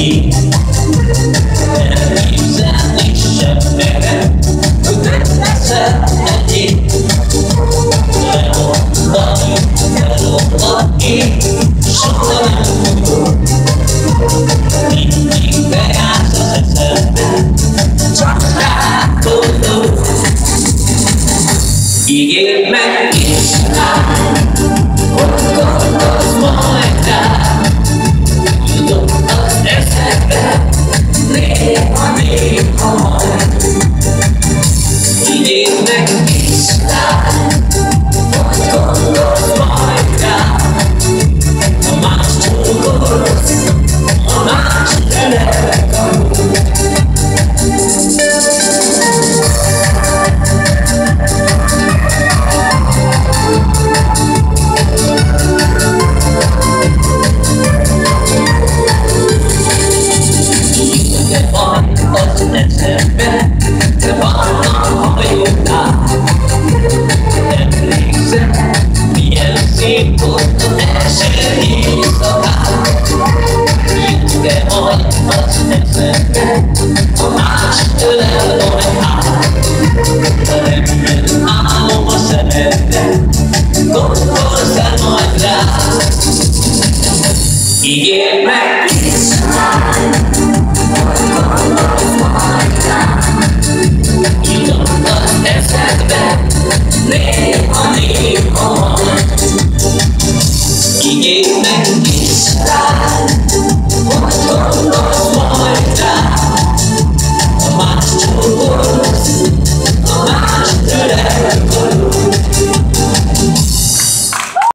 ki Elképzelni sem merem Hogy nem leszel egyéb Lemondani, elolvadni nem az eszembe Csak rátolod Ígérd meg, és rám eszembe, de vannak hajóták. Emlékszem, milyen szép volt az első éjszakák. Jött-e az eszembe, a más ölel majd át. Remben állom a szemedbe, gondolsz el majd rá. Ígérd meg, keep.